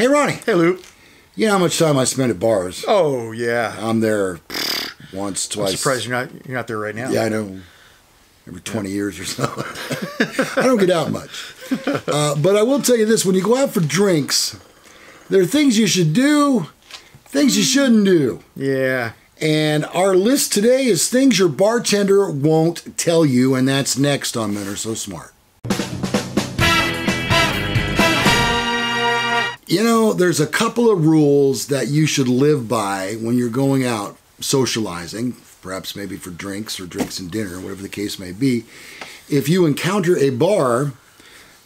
Hey, Ronnie. Hey, Lou. You know how much time I spend at bars? Oh yeah. I'm there once, twice. I'm surprised you're not you're not there right now. Yeah, I know. Every 20 years or so. I don't get out much. Uh, but I will tell you this when you go out for drinks, there are things you should do, things you shouldn't do. Yeah. And our list today is things your bartender won't tell you, and that's next on Men Are So Smart. You know, there's a couple of rules that you should live by when you're going out socializing, perhaps maybe for drinks or drinks and dinner, whatever the case may be. If you encounter a bar,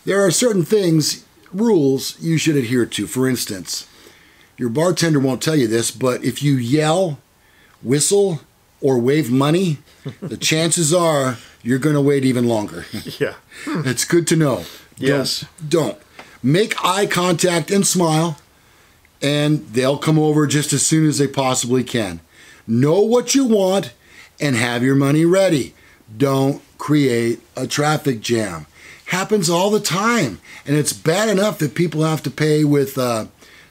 there are certain things, rules you should adhere to. For instance, your bartender won't tell you this, but if you yell, whistle, or wave money, the chances are you're going to wait even longer. Yeah. it's good to know. Yes. Don't, don't. Make eye contact and smile, and they'll come over just as soon as they possibly can. Know what you want and have your money ready. Don't create a traffic jam. Happens all the time, and it's bad enough that people have to pay with uh,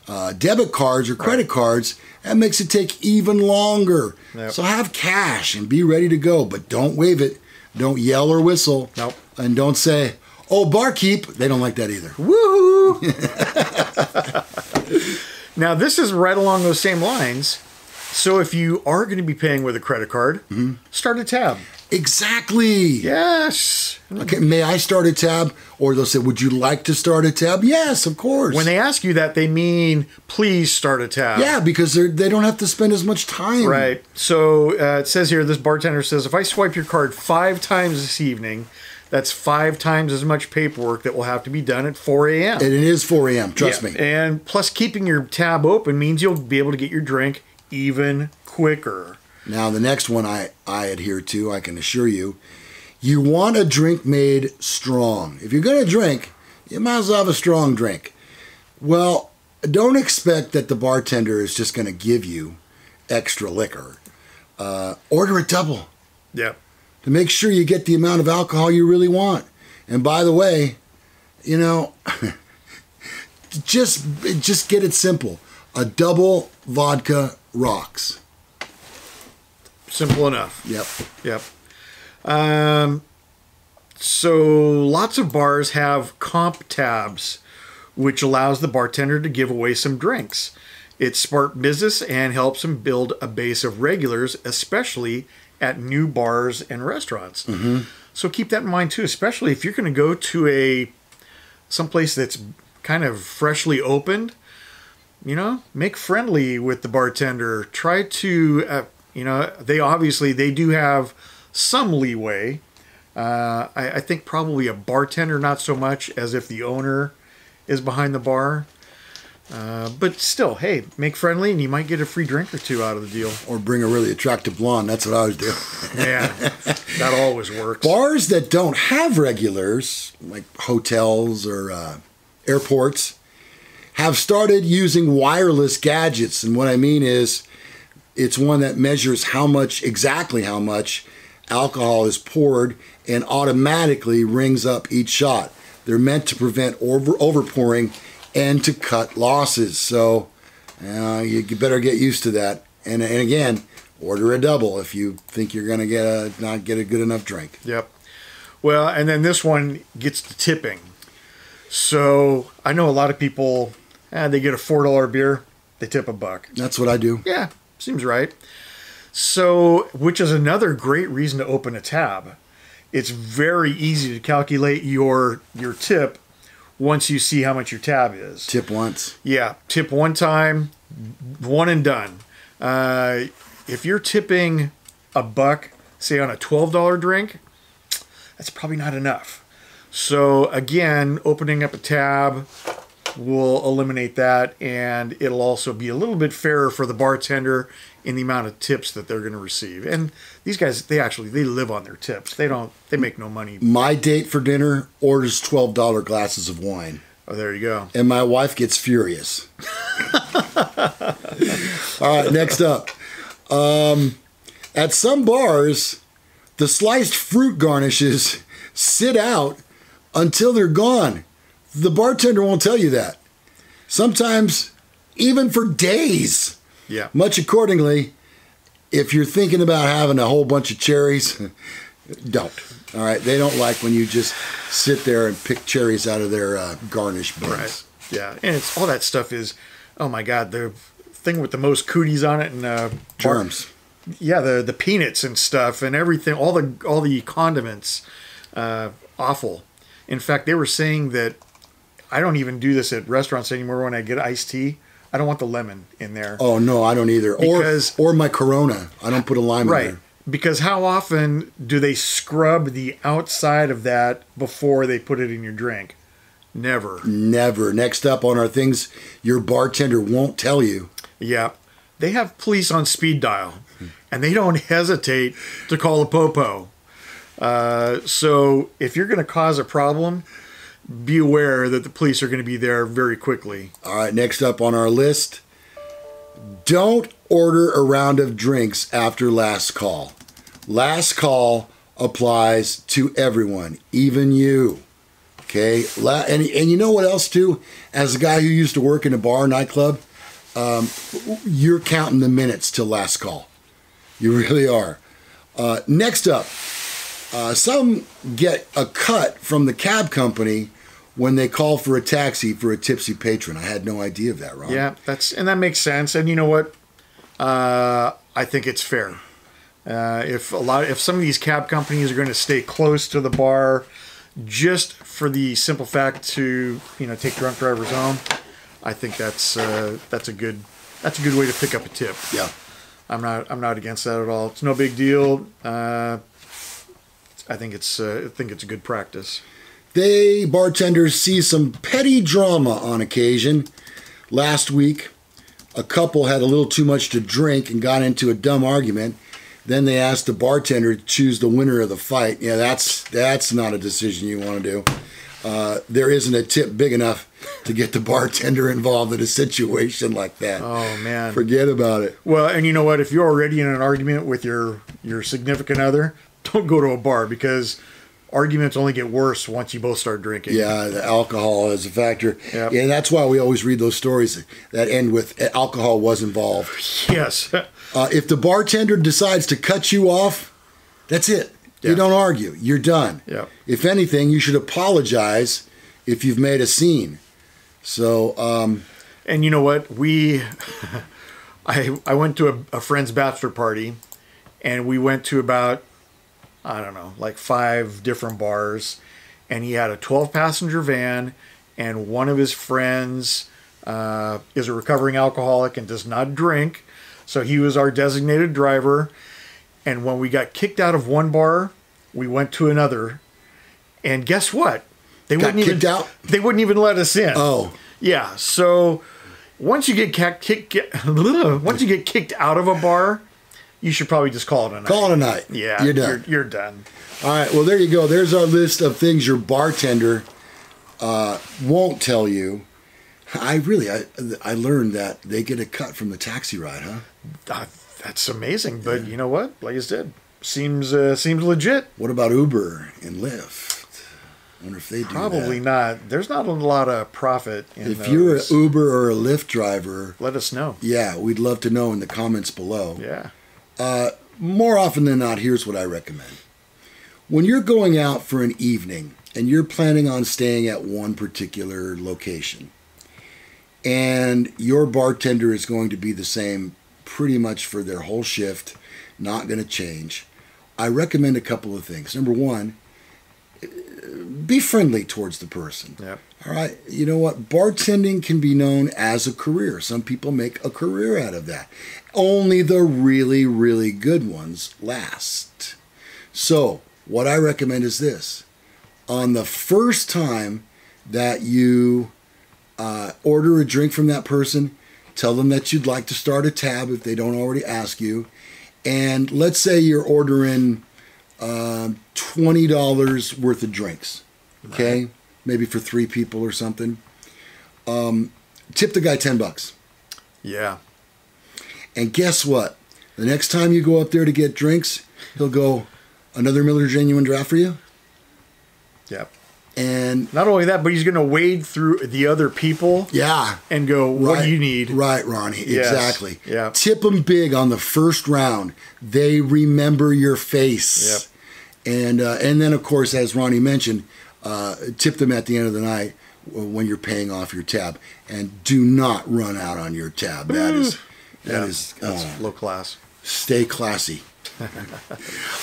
uh, debit cards or credit cards. That makes it take even longer. Yep. So have cash and be ready to go, but don't wave it. Don't yell or whistle. Nope. And don't say, "Oh, barkeep." They don't like that either. Woohoo! now this is right along those same lines. So if you are going to be paying with a credit card, Mm-hmm. start a tab. Exactly. Yes. Okay, may I start a tab? Or they'll say, Would you like to start a tab? Yes, of course. When they ask you that, they mean please start a tab. yeah, because they're, they don't have to spend as much time. Right. So uh, it says here, this bartender says, if I swipe your card five times this evening, that's five times as much paperwork that will have to be done at 4 a.m. And it is 4 a.m., trust Yeah, me. And plus, keeping your tab open means you'll be able to get your drink even quicker. Now, the next one I, I adhere to, I can assure you, you want a drink made strong. If you're going to drink, you might as well have a strong drink. Well, don't expect that the bartender is just going to give you extra liquor. Uh, order a double. Yep. To make sure you get the amount of alcohol you really want. And by the way, you know, just just get it simple. A double vodka rocks. Simple enough. Yep. Yep. Um, so lots of bars have comp tabs, which allows the bartender to give away some drinks. It's smart business and helps them build a base of regulars, especially at new bars and restaurants. So keep that in mind too, especially if you're going to go to a someplace that's kind of freshly opened. You know, make friendly with the bartender. Try to, uh, you know, they obviously they do have some leeway. Uh, I, I think probably a bartender not so much as if the owner is behind the bar. Uh, but still, hey, make friendly and you might get a free drink or two out of the deal. Or bring a really attractive blonde. That's what I was doing. Yeah, that always works. Bars that don't have regulars, like hotels or uh, airports, have started using wireless gadgets. And what I mean is, it's one that measures how much, exactly how much alcohol is poured and automatically rings up each shot. They're meant to prevent over overpouring and to cut losses. So uh, you better get used to that. And, and again, order a double if you think you're going to get a not get a good enough drink. Yep. Well, and then this one gets to tipping. So I know a lot of people, eh, they get a four dollar beer, they tip a buck. That's what I do. Yeah, seems right. So, which is another great reason to open a tab. It's very easy to calculate your your tip once you see how much your tab is. Tip once. Yeah, tip one time, one and done. Uh, if you're tipping a buck, say on a twelve dollar drink, that's probably not enough. So again, opening up a tab will eliminate that, and it'll also be a little bit fairer for the bartender in the amount of tips that they're going to receive. And these guys, they actually they live on their tips. They don't they make no money. My date for dinner orders twelve dollar glasses of wine, Oh, there you go. and my wife gets furious. All right, next up. Um, at some bars, the sliced fruit garnishes sit out until they're gone. The bartender won't tell you that. sometimes even for days. Yeah. Much accordingly, if you're thinking about having a whole bunch of cherries, don't. All right, they don't like when you just sit there and pick cherries out of their uh, garnish bins. Right. Yeah, and it's all that stuff is, oh my god, the thing with the most cooties on it and uh, bar- Germs. yeah, the the peanuts and stuff and everything, all the all the condiments, uh, awful. In fact, they were saying that I don't even do this at restaurants anymore. When I get iced tea, I don't want the lemon in there. Oh no, I don't either. Because- or or my Corona, I don't put a lime in right. there. Because how often do they scrub the outside of that before they put it in your drink? Never. Never. Next up on our things, your bartender won't tell you. Yeah. They have police on speed dial and they don't hesitate to call a popo. Uh, so if you're going to cause a problem, be aware that the police are going to be there very quickly. All right, next up on our list, don't order a round of drinks after last call. Last call applies to everyone, even you. Okay, and and you know what else too? As a guy who used to work in a bar nightclub, um, you're counting the minutes till last call. You really are. Uh, next up, uh, some get a cut from the cab company when they call for a taxi for a tipsy patron. I had no idea of that, Ron. Yeah, that's and that makes sense. And you know what? Uh, I think it's fair. Uh, if a lot, if some of these cab companies are going to stay close to the bar, just for the simple fact to you know take drunk drivers home, I think that's uh, that's a good that's a good way to pick up a tip. Yeah. I'm not I'm not against that at all. It's no big deal. Uh, I think it's uh, I think it's a good practice. They bartenders see some petty drama on occasion. Last week, a couple had a little too much to drink and got into a dumb argument. Then they asked the bartender to choose the winner of the fight. Yeah, that's that's not a decision you want to do. Uh, there isn't a tip big enough to get the bartender involved in a situation like that. Oh man. Forget about it. Well, and you know what? If you're already in an argument with your your significant other, don't go to a bar because arguments only get worse once you both start drinking. Yeah, the alcohol is a factor. Yep. Yeah, that's why we always read those stories that end with alcohol was involved. Yes. Uh, if the bartender decides to cut you off, that's it. You don't argue. You're done. Yeah. If anything, you should apologize if you've made a scene. So, um, and you know what? We, I I went to a, a friend's bachelor party, and we went to about, I don't know, like five different bars, and he had a 12 passenger van, and one of his friends uh, is a recovering alcoholic and does not drink, so he was our designated driver. And when we got kicked out of one bar, we went to another, and guess what? They Got wouldn't even out? they wouldn't even let us in. oh, Yeah. So once you get kicked, kick, once you get kicked out of a bar, you should probably just call it a night. call it a night. Yeah, You're done. You're, you're done. All right. Well, there you go. There's our list of things your bartender uh, won't tell you. I really, I, I learned that they get a cut from the taxi ride, huh? Uh, that's amazing. But you know what? Like I said, seems uh, seems legit. What about Uber and Lyft? I wonder if they do Probably that. not. There's not a lot of profit in If those. you're an Uber or a Lyft driver, let us know. yeah, we'd love to know in the comments below. Yeah. Uh, more often than not, here's what I recommend. When you're going out for an evening and you're planning on staying at one particular location, and your bartender is going to be the same pretty much for their whole shift, not going to change, I recommend a couple of things. Number one, be friendly towards the person. Yep. All right. You know what? Bartending can be known as a career. Some people make a career out of that. Only the really, really good ones last. So, what I recommend is this on the first time that you uh, order a drink from that person, tell them that you'd like to start a tab if they don't already ask you. And let's say you're ordering um, $20 worth of drinks. Okay? Maybe for three people or something. Um, tip the guy 10 bucks. Yeah. And guess what? The next time you go up there to get drinks, he'll go, another Miller Genuine draft for you? Yep. And Not only that, but he's going to wade through the other people yeah, and go, "What right, do you need?" Right, Ronnie. Yes, Exactly. yeah. Tip them big on the first round. They remember your face. Yep. And uh, and then of course, as Ronnie mentioned, uh, tip them at the end of the night when you're paying off your tab, and do not run out on your tab. That is that Yeah, is uh, low class. stay classy.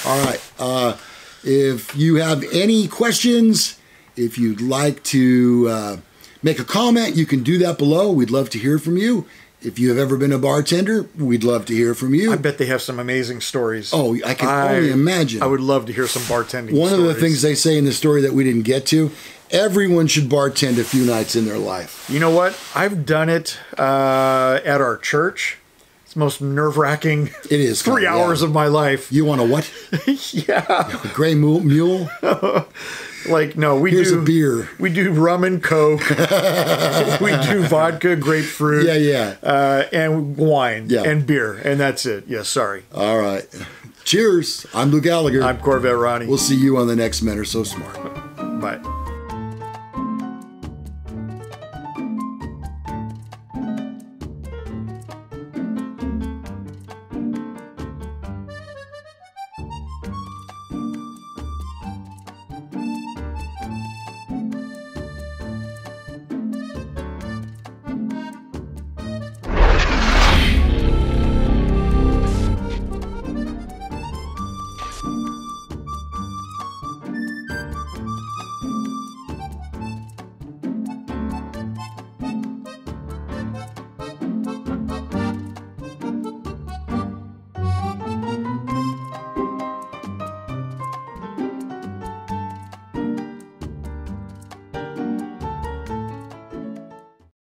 All right. Uh, if you have any questions, if you'd like to uh, make a comment, you can do that below. We'd love to hear from you. If you have ever been a bartender, we'd love to hear from you. I bet they have some amazing stories. Oh, I can only imagine. I would love to hear some bartending. One of the things they say in the story that we didn't get to everyone should bartend a few nights in their life. You know what? I've done it uh, at our church. It's most nerve wracking. It is three kinda, yeah. hours of my life. You want a what? yeah. A gray mule? mule? Like no, we Here's do a beer. We do rum and coke. we do vodka, grapefruit. Yeah, yeah. Uh, and wine. Yeah. And beer, and that's it. Yes, sorry. All right. Cheers. I'm Lou Gallagher. I'm Corvette Ronnie. We'll see you on the next Men Are So Smart. Bye.